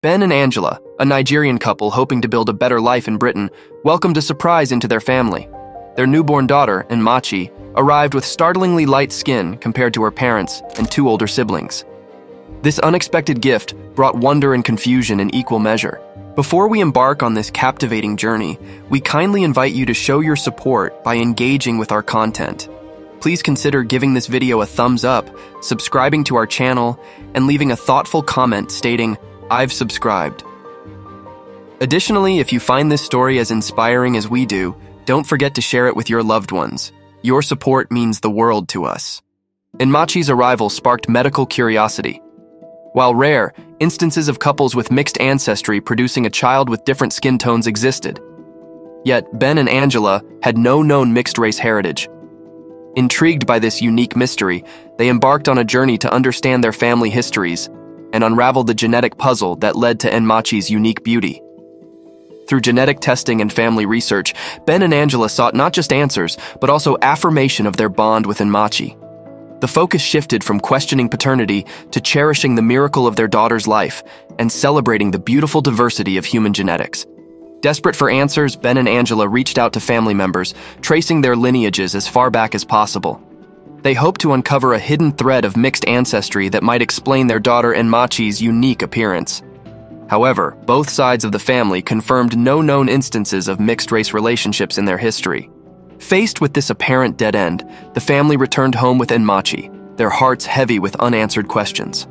Ben and Angela, a Nigerian couple hoping to build a better life in Britain, welcomed a surprise into their family. Their newborn daughter, Nmachi, arrived with startlingly light skin compared to her parents and two older siblings. This unexpected gift brought wonder and confusion in equal measure. Before we embark on this captivating journey, we kindly invite you to show your support by engaging with our content. Please consider giving this video a thumbs up, subscribing to our channel, and leaving a thoughtful comment stating, I've subscribed. Additionally, if you find this story as inspiring as we do, don't forget to share it with your loved ones. Your support means the world to us. Nmachi's arrival sparked medical curiosity. While rare, instances of couples with mixed ancestry producing a child with different skin tones existed. Yet, Ben and Angela had no known mixed race heritage. Intrigued by this unique mystery, they embarked on a journey to understand their family histories and unravel the genetic puzzle that led to Nmachi's unique beauty. Through genetic testing and family research, Ben and Angela sought not just answers, but also affirmation of their bond with Nmachi. The focus shifted from questioning paternity to cherishing the miracle of their daughter's life and celebrating the beautiful diversity of human genetics. Desperate for answers, Ben and Angela reached out to family members, tracing their lineages as far back as possible. They hoped to uncover a hidden thread of mixed ancestry that might explain their daughter Nmachi's unique appearance. However, both sides of the family confirmed no known instances of mixed race relationships in their history. Faced with this apparent dead end, the family returned home with Nmachi, their hearts heavy with unanswered questions.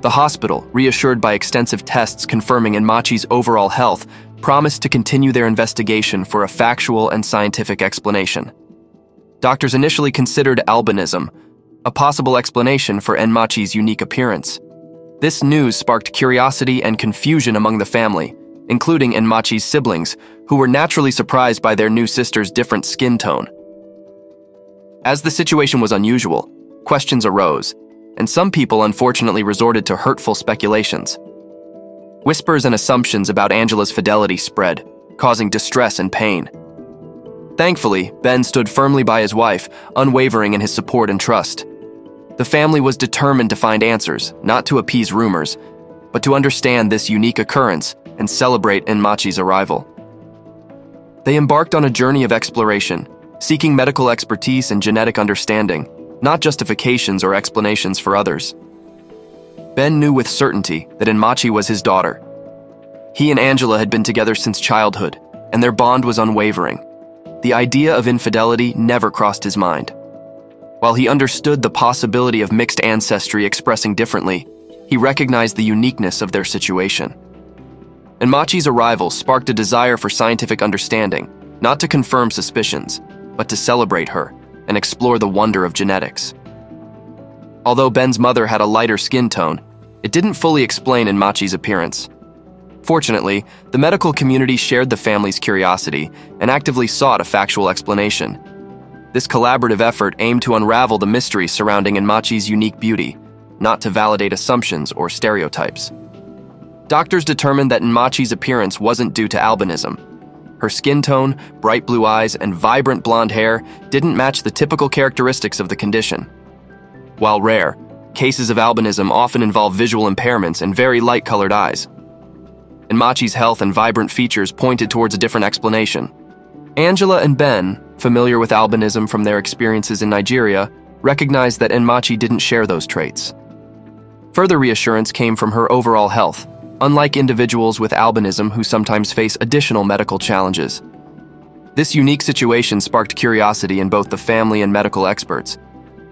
The hospital, reassured by extensive tests confirming Nmachi's overall health, promised to continue their investigation for a factual and scientific explanation doctors initially considered albinism, a possible explanation for Nmachi's unique appearance. This news sparked curiosity and confusion among the family, including Nmachi's siblings, who were naturally surprised by their new sister's different skin tone. As the situation was unusual, questions arose, and some people unfortunately resorted to hurtful speculations. Whispers and assumptions about Angela's fidelity spread, causing distress and pain. Thankfully, Ben stood firmly by his wife, unwavering in his support and trust. The family was determined to find answers, not to appease rumors, but to understand this unique occurrence and celebrate Nmachi's arrival. They embarked on a journey of exploration, seeking medical expertise and genetic understanding, not justifications or explanations for others. Ben knew with certainty that Nmachi was his daughter. He and Angela had been together since childhood, and their bond was unwavering. The idea of infidelity never crossed his mind. While he understood the possibility of mixed ancestry expressing differently, he recognized the uniqueness of their situation. Nmachi's arrival sparked a desire for scientific understanding, not to confirm suspicions, but to celebrate her and explore the wonder of genetics. Although Ben's mother had a lighter skin tone, it didn't fully explain Nmachi's appearance. Fortunately, the medical community shared the family's curiosity and actively sought a factual explanation. This collaborative effort aimed to unravel the mystery surrounding Nmachi's unique beauty, not to validate assumptions or stereotypes. Doctors determined that Nmachi's appearance wasn't due to albinism. Her skin tone, bright blue eyes, and vibrant blonde hair didn't match the typical characteristics of the condition. While rare, cases of albinism often involve visual impairments and very light colored eyes Nmachi's health and vibrant features pointed towards a different explanation. Angela and Ben, familiar with albinism from their experiences in Nigeria, recognized that Nmachi didn't share those traits. Further reassurance came from her overall health, unlike individuals with albinism who sometimes face additional medical challenges. This unique situation sparked curiosity in both the family and medical experts.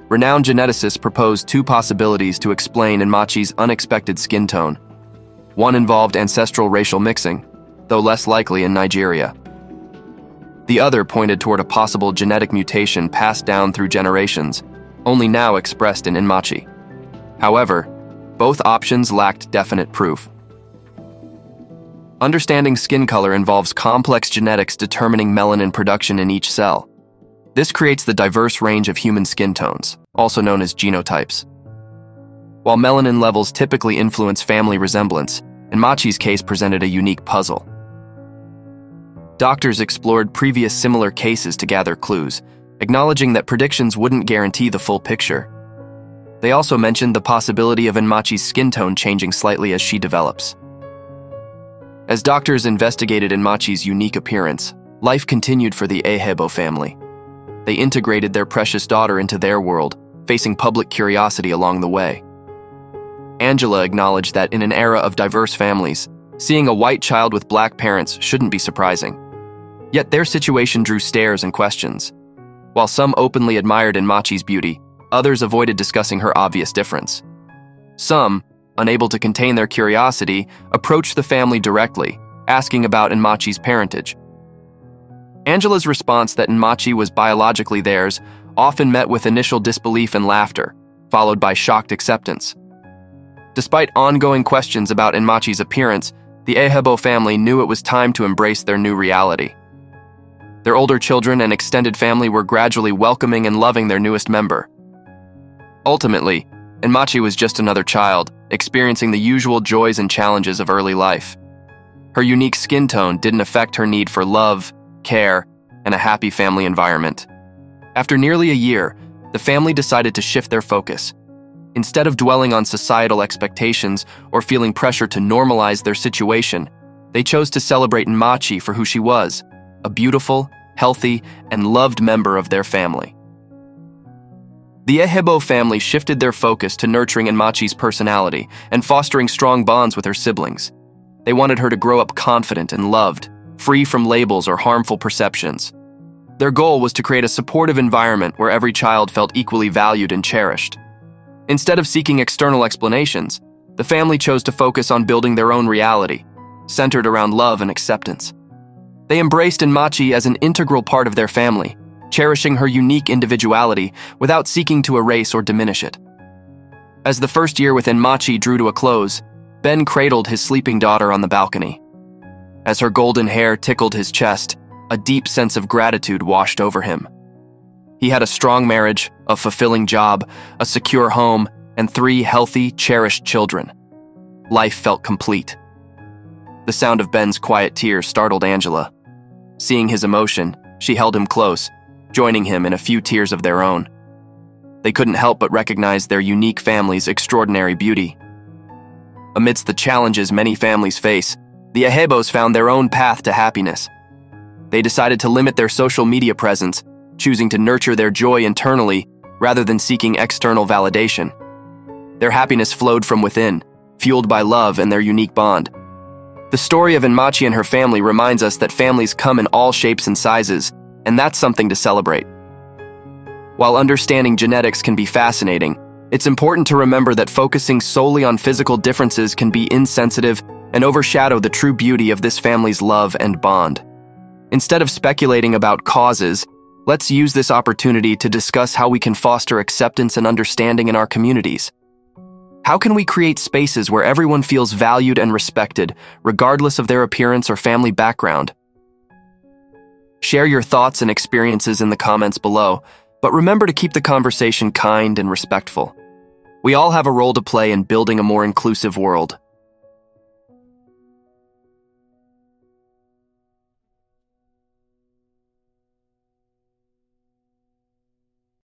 Renowned geneticists proposed two possibilities to explain Nmachi's unexpected skin tone. One involved ancestral racial mixing, though less likely in Nigeria. The other pointed toward a possible genetic mutation passed down through generations, only now expressed in Nmachi. However, both options lacked definite proof. Understanding skin color involves complex genetics determining melanin production in each cell. This creates the diverse range of human skin tones, also known as genotypes. While melanin levels typically influence family resemblance, Nmachi's case presented a unique puzzle. Doctors explored previous similar cases to gather clues, acknowledging that predictions wouldn't guarantee the full picture. They also mentioned the possibility of Nmachi's skin tone changing slightly as she develops. As doctors investigated Nmachi's unique appearance, life continued for the Ahebo family. They integrated their precious daughter into their world, facing public curiosity along the way. Angela acknowledged that in an era of diverse families, seeing a white child with black parents shouldn't be surprising. Yet their situation drew stares and questions. While some openly admired Nmachi's beauty, others avoided discussing her obvious difference. Some, unable to contain their curiosity, approached the family directly, asking about Nmachi's parentage. Angela's response that Nmachi was biologically theirs often met with initial disbelief and laughter, followed by shocked acceptance. Despite ongoing questions about Nmachi's appearance, the Ahebo family knew it was time to embrace their new reality. Their older children and extended family were gradually welcoming and loving their newest member. Ultimately, Nmachi was just another child, experiencing the usual joys and challenges of early life. Her unique skin tone didn't affect her need for love, care, and a happy family environment. After nearly a year, the family decided to shift their focus. Instead of dwelling on societal expectations or feeling pressure to normalize their situation, they chose to celebrate Nmachi for who she was a beautiful, healthy, and loved member of their family. The Ahebo family shifted their focus to nurturing Nmachi's personality and fostering strong bonds with her siblings. They wanted her to grow up confident and loved, free from labels or harmful perceptions. Their goal was to create a supportive environment where every child felt equally valued and cherished. Instead of seeking external explanations, the family chose to focus on building their own reality, centered around love and acceptance. They embraced Nmachi as an integral part of their family, cherishing her unique individuality without seeking to erase or diminish it. As the first year with Nmachi drew to a close, Ben cradled his sleeping daughter on the balcony. As her golden hair tickled his chest, a deep sense of gratitude washed over him. He had a strong marriage, a fulfilling job, a secure home, and three healthy, cherished children. Life felt complete. The sound of Ben's quiet tears startled Angela. Seeing his emotion, she held him close, joining him in a few tears of their own. They couldn't help but recognize their unique family's extraordinary beauty. Amidst the challenges many families face, the Ahebos found their own path to happiness. They decided to limit their social media presence, choosing to nurture their joy internally rather than seeking external validation. Their happiness flowed from within, fueled by love and their unique bond. The story of Nmachi and her family reminds us that families come in all shapes and sizes, and that's something to celebrate. While understanding genetics can be fascinating, it's important to remember that focusing solely on physical differences can be insensitive and overshadow the true beauty of this family's love and bond. Instead of speculating about causes, let's use this opportunity to discuss how we can foster acceptance and understanding in our communities. How can we create spaces where everyone feels valued and respected, regardless of their appearance or family background? Share your thoughts and experiences in the comments below, but remember to keep the conversation kind and respectful. We all have a role to play in building a more inclusive world.